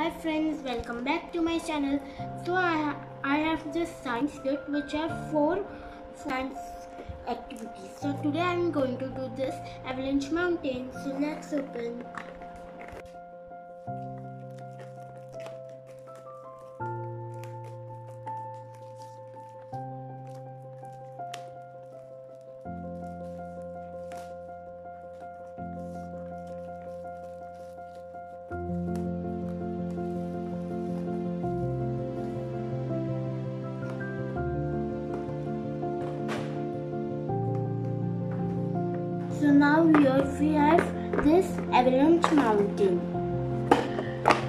Hi friends, welcome back to my channel. So I, ha- I have this science kit which have four science activities. So today I am going to do this avalanche mountain. So let's open. So now here we have this avalanche mountain.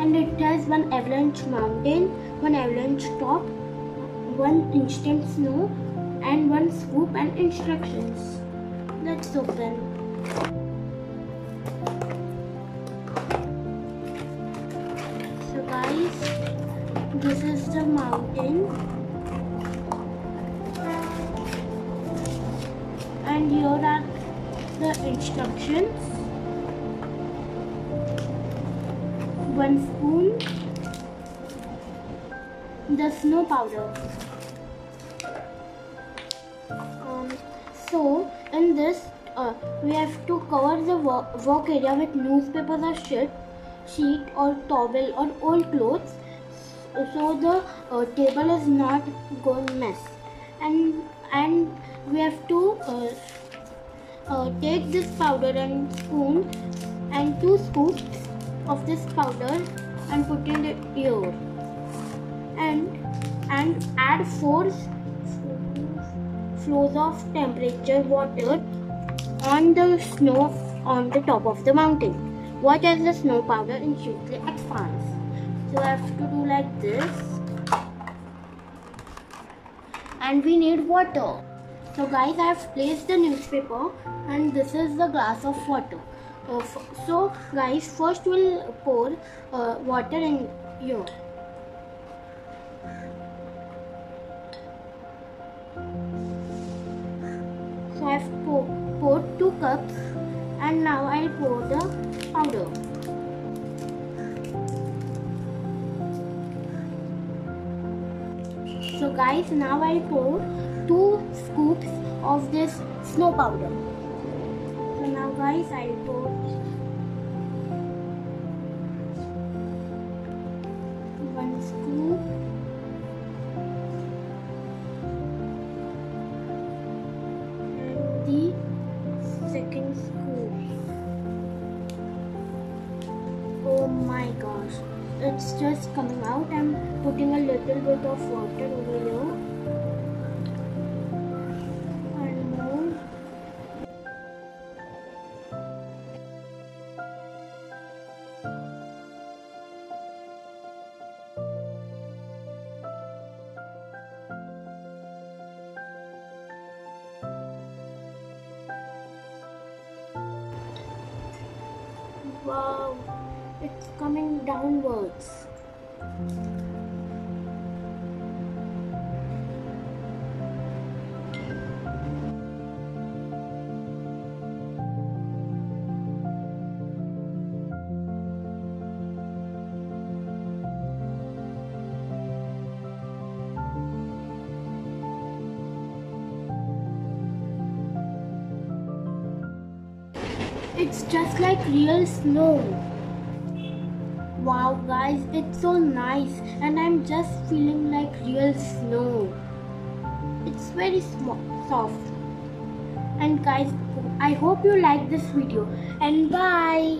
And it has one avalanche mountain, one avalanche top, one instant snow, and one scoop and instructions. Let's open. So guys, this is the mountain. The instructions. One spoon. The snow powder. Um, so in this, uh, we have to cover the work area with newspapers or sheet, sheet or towel or old clothes, so the uh, table is not going mess. And and we have to uh, uh, take this powder and spoon and two scoops of this powder and put in the ear and and add four flows of temperature water on the snow on the top of the mountain. Watch as the snow powder instantly expands. So I have to do like this and we need water. So guys, I have placed the newspaper and this is the glass of water. Uh, so guys, first we'll pour uh, water in here. So I have pour, poured two cups and now I'll pour the powder. So guys, now i'll pour two scoops of this snow powder. So now guys, I'll pour one scoop. And the second scoop. Oh my gosh, it's just coming out. I'm putting a little bit of water over here. Wow, it's coming downwards. It's just like real snow. Wow, guys, it's so nice, and I'm just feeling like real snow. It's very soft. And guys, I hope you like this video, and bye.